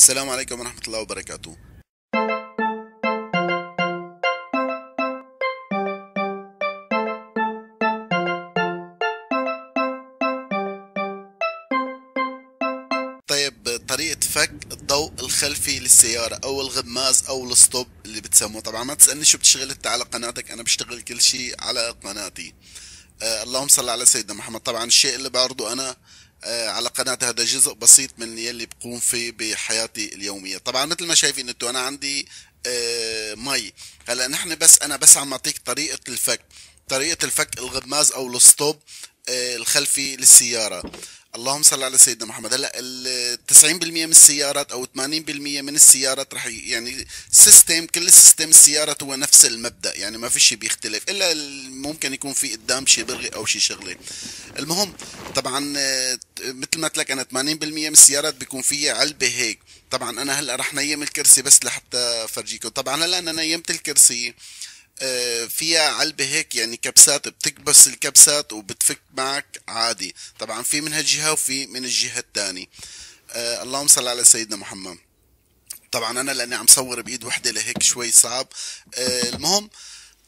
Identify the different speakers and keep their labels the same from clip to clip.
Speaker 1: السلام عليكم ورحمة الله وبركاته. طيب طريقة فك الضوء الخلفي للسيارة أو الغماز أو الستوب اللي بتسموه. طبعا ما تسألني شو بتشتغل أنت على قناتك أنا بشتغل كل شيء على قناتي. آه اللهم صل على سيدنا محمد. طبعا الشيء اللي بعرضه أنا على قناتي هذا جزء بسيط من يلي بقوم فيه بحياتي اليومية. طبعا مثل ما شايفين أنتوا أنا عندي آه مي. هلأ نحن بس أنا بس عم أعطيك طريقة الفك. طريقة الفك الغماز أو ال stop. آه الخلفي للسيارة. اللهم صل على سيدنا محمد. هلا ال 90% من السيارات أو 80% من السيارات رح يعني system كل system السيارات هو نفس المبدأ يعني ما في شيء بيختلف إلا ممكن يكون في قدام شيء برغي أو شيء شغلة. المهم طبعا آه، مثل ما قلت لك أنا 80% من السيارات بيكون فيها علبة هيك. طبعا أنا هلأ رح نيم الكرسي بس لحتى أفرجيكم. طبعا هلأ أنا نيمت الكرسي آه، فيها علبة هيك يعني كبسات بتكبس الكبسات وبتفك معك عادي. طبعا في منها جهة وفي من الجهة الثانية آه اللهم صل على سيدنا محمد. طبعا أنا لأني عم صور بإيد وحدة لهيك شوي صعب. آه المهم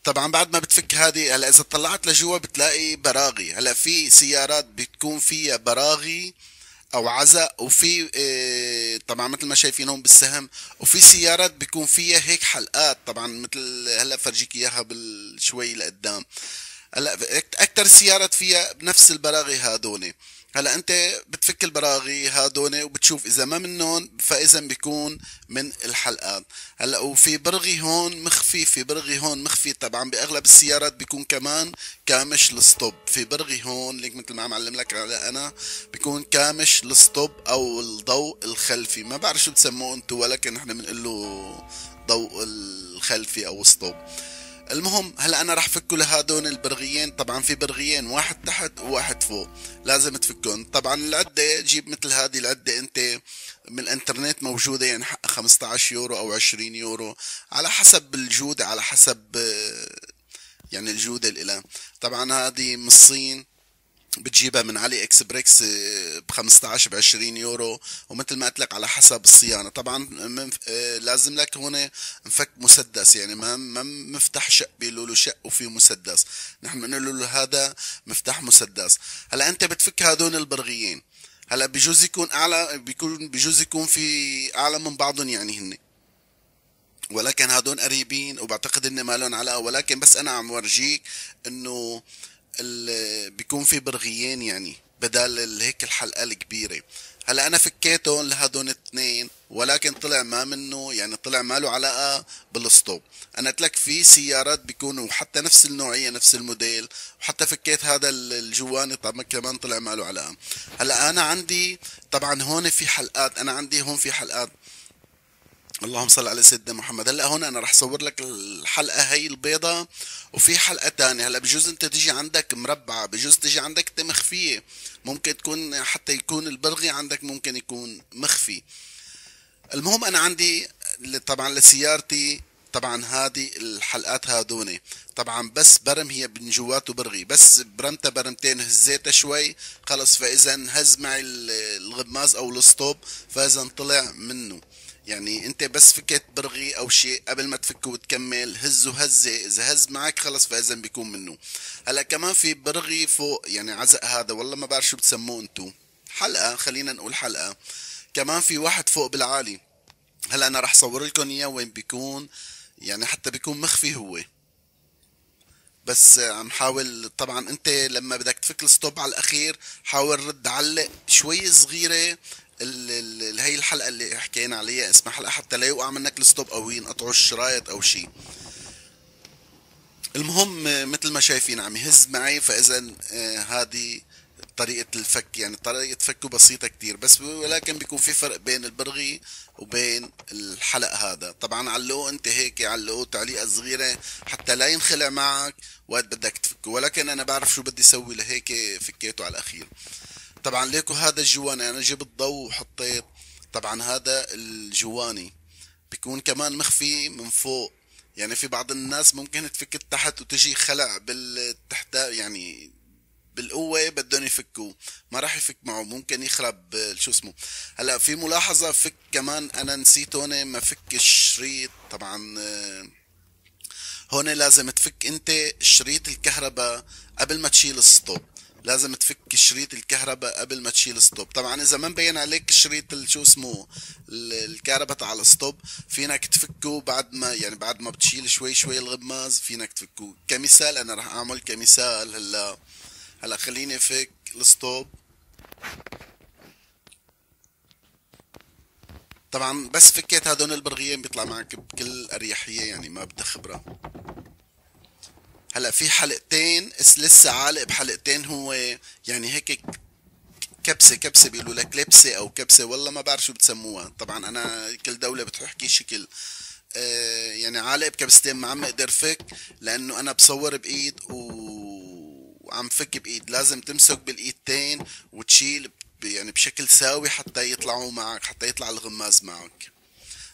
Speaker 1: طبعا بعد ما بتفك هذه هلأ إذا طلعت لجوا بتلاقي براغي. هلأ في سيارات بتكون فيها براغي. أو عزق وفي إيه طبعا مثل ما شايفين هون بالسهم وفي سيارات بيكون فيها هيك حلقات طبعا مثل هلأ فرجيك إياها بالشوي لقدام. هلأ أكثر سيارات فيها بنفس البراغي هادوني. هلا انت بتفك البراغي هادون وبتشوف إذا ما منهم فإذا بيكون من الحلقات هلا وفي برغي هون مخفي في برغي هون مخفي. طبعا بأغلب السيارات بيكون كمان كامش ال stop. في برغي هون ليك مثل ما عم علم لك أنا بيكون كامش ال stop أو الضوء الخلفي. ما بعرف شو بتسموه أنتم ولكن إحنا بنقول له ضوء الخلفي أو stop المهم هلا أنا راح فكه لهدول البرغيين. طبعا في برغيين واحد تحت وواحد فوق. لازم تفكهم. طبعا العدة جيب مثل هذه العدة أنت. من الإنترنت موجودة يعني حقها 15 يورو أو 20 يورو. على حسب الجودة على حسب يعني الجودة الإله طبعا هذه من الصين. بتجيبها من علي إكسبريكس ب 15 ب 20 يورو ومثل ما قلت لك على حسب الصيانة. طبعا آه، لازم لك هون نفك مسدس يعني ما ما مفتاح شق بيقولوا له شق وفي مسدس. نحن بنقول له هذا مفتاح مسدس. هلا أنت بتفك هذول البرغيين. هلا بجوز يكون أعلى بيكون بجوز يكون في أعلى من بعضهم يعني هن ولكن هادون قريبين وبعتقد ان ما لهم علاقة. ولكن بس أنا عم ورجيك إنه بيكون في برغيين يعني بدال هيك الحلقة الكبيرة. هلأ أنا فكيتهم لهدول اثنين ولكن طلع ما منه يعني طلع ما له علاقة بالستوب. أنا قلت لك في سيارات بيكونوا حتى نفس النوعية نفس الموديل وحتى فكيت هذا الجواني طبعا كمان طلع ما له علاقة. هلأ أنا عندي طبعا هون في حلقات أنا عندي هون في حلقات اللهم صل على سيدنا محمد. هلا هون أنا رح اصور لك الحلقة هي البيضة وفي حلقة تانية. هلا بجوز أنت تيجي عندك مربعه بجوز تيجي عندك مخفية. ممكن تكون حتى يكون البرغي عندك ممكن يكون مخفي. المهم أنا عندي طبعا لسيارتي طبعا هذه الحلقات هادوني طبعا بس برم هي من جواته برغي بس برمتها برمتين هزيتها شوي خلص فاذا هز معي الغماز أو الستوب فاذا طلع منه. يعني انت بس فكيت برغي أو شيء قبل ما تفكه وتكمل هزه هزه إذا هز معك خلص فإذا بيكون منه. هلأ كمان في برغي فوق يعني عزق هذا والله ما بعرف شو بتسموه انتو. حلقة خلينا نقول حلقة. كمان في واحد فوق بالعالي. هلأ أنا رح صور لكم إياه وين بيكون يعني حتى بيكون مخفي هو. بس عم حاول طبعا أنت لما بدك تفك ال stop على الأخير حاول رد علق شوي صغيرة هي الحلقة اللي حكينا عليها اسمها حلقة حتى لا يوقع منك ال stop أو ينقطعوا الشرايط أو شيء المهم مثل ما شايفين عم يهز معي فإذا آه، هذه طريقة الفك يعني طريقة فكه بسيطة كتير بس ولكن بيكون في فرق بين البرغي وبين الحلق هذا. طبعا علقوه أنت هيك علقوه تعليقة صغيرة حتى لا ينخلع معك وقت بدك تفكه. ولكن أنا بعرف شو بدي أسوي لهيك فكيته على الأخير. طبعا ليكو هذا الجواني أنا جبت ضوء وحطيت طبعا هذا الجواني بيكون كمان مخفي من فوق. يعني في بعض الناس ممكن تفك تحت وتجي خلع بالتحت يعني بالقوة بدهم يفكوه. ما راح يفك معه ممكن يخرب شو اسمه. هلأ في ملاحظة فك كمان أنا نسيت هون ما فك الشريط طبعا هون لازم تفك أنت شريط الكهرباء قبل ما تشيل ال stop. لازم تفك شريط الكهرباء قبل ما تشيل stop طبعا إذا ما مبين عليك شريط شو اسمه الكهرباء تاع ال stop فينك تفكه بعد ما يعني بعد ما بتشيل شوي شوي الغماز فينك تفكه. كمثال أنا راح أعمل كمثال هلا. هلا خليني أفك الستوب. طبعا بس فكيت هدول البرغيين بيطلع معك بكل أريحية يعني ما بدها خبره هلا في حلقتين لسه عالق بحلقتين هو يعني هيك كبسة كبسة بيقولوا لك لبسة أو كبسة والله ما بعرف شو بتسموها. طبعا أنا كل دولة بتحكي شكل آه يعني عالق بكبستين ما عم أقدر فك لأنه أنا بصور بإيد وعم فك بإيد. لازم تمسك بالإيدتين وتشيل يعني بشكل ساوي حتى يطلعوا معك حتى يطلع الغماز معك.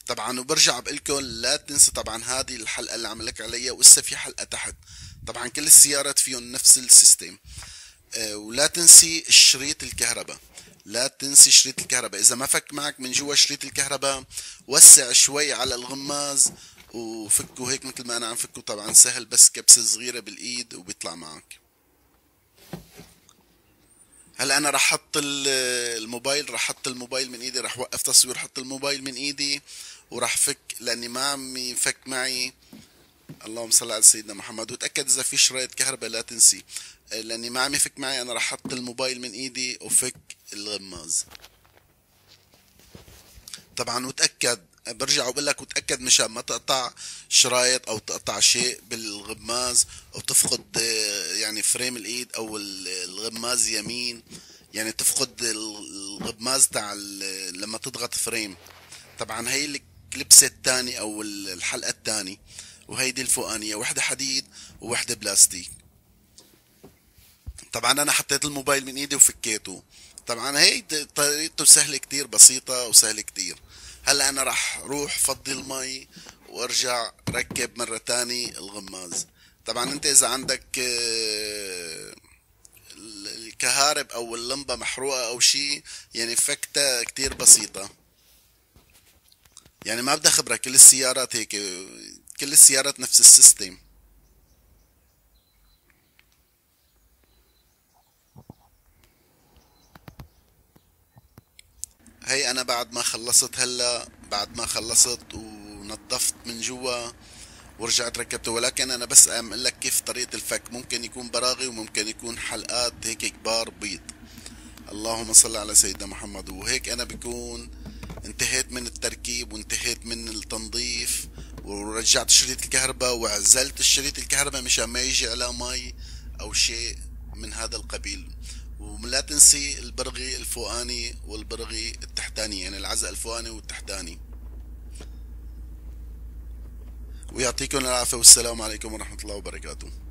Speaker 1: طبعا وبرجع بقول لا تنسى طبعا هذه الحلقة اللي عم لك عليها ولسه في حلقة تحت. طبعا كل السيارات فيهم نفس السيستم. آه، ولا تنسي شريط الكهرباء. لا تنسي شريط الكهرباء. إذا ما فك معك من جوا شريط الكهرباء وسع شوي على الغماز وفكه هيك مثل ما أنا عم فكه. طبعا سهل بس كبسة صغيرة بالإيد وبيطلع معك. هلأ أنا رح أحط الموبايل رح أحط الموبايل من إيدي رح وقف تصوير حط الموبايل من إيدي وراح فك لأني ما عم يفك معي. اللهم صل على سيدنا محمد. وتأكد إذا في شريط كهرباء لا تنسي. لأني ما عم يفك معي أنا راح أحط الموبايل من إيدي وفك الغماز. طبعا وتأكد برجع وبقول لك وتأكد مشان ما تقطع شرايط أو تقطع شيء بالغماز أو تفقد يعني فريم الإيد أو الغماز يمين. يعني تفقد الغماز تاع لما تضغط فريم. طبعا هي الكليبسة الثاني أو الحلقة الثاني. وهيدي الفوقانية وحدة حديد ووحدة بلاستيك. طبعا أنا حطيت الموبايل من إيدي وفكيته. طبعا هي طريقته سهلة كتير بسيطة وسهلة كتير. هلأ أنا راح روح فضي المي وأرجع ركب مرة تاني الغماز. طبعا أنت إذا عندك آه، الكهارب أو اللمبة محروقة أو شي يعني فكتة كتير بسيطة. يعني ما بدي أخبرك كل السيارات هيك كل السيارات نفس السيستم. هي أنا بعد ما خلصت هلا بعد ما خلصت ونظفت من جوا ورجعت ركبته. ولكن أنا بس اعمل لك كيف طريقة الفك. ممكن يكون براغي وممكن يكون حلقات هيك كبار بيض. اللهم صل على سيدنا محمد. وهيك أنا بكون انتهيت من التركيب وانتهيت من التنظيف ورجعت شريط الكهرباء وعزلت الشريط الكهرباء مشان ما يجي على مي أو شيء من هذا القبيل. ولا تنسي البرغي الفوقاني والبرغي التحتاني يعني العزق الفوقاني والتحتاني. ويعطيكم العافية والسلام عليكم ورحمة الله وبركاته.